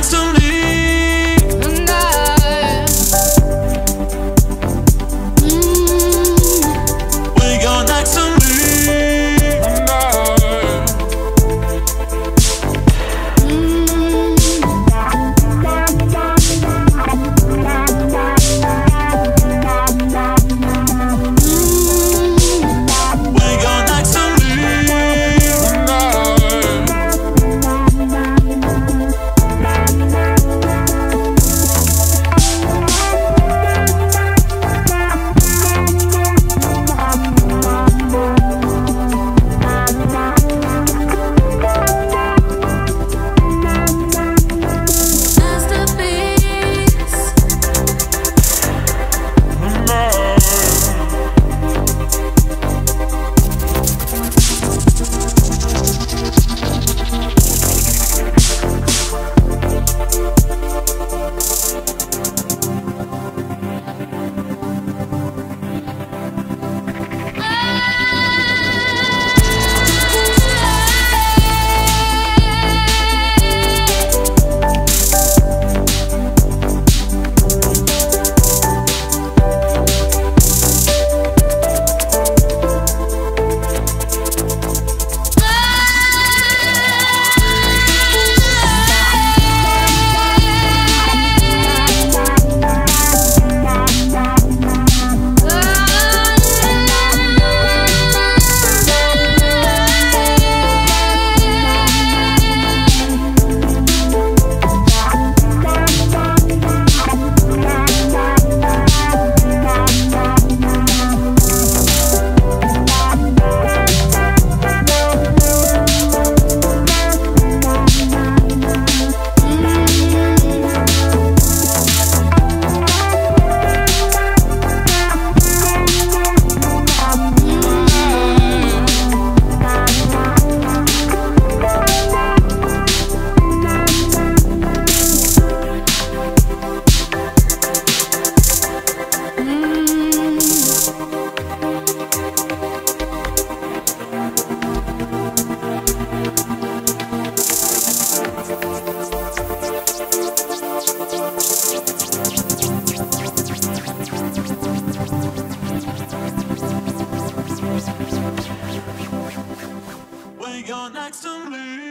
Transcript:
When you're next to me.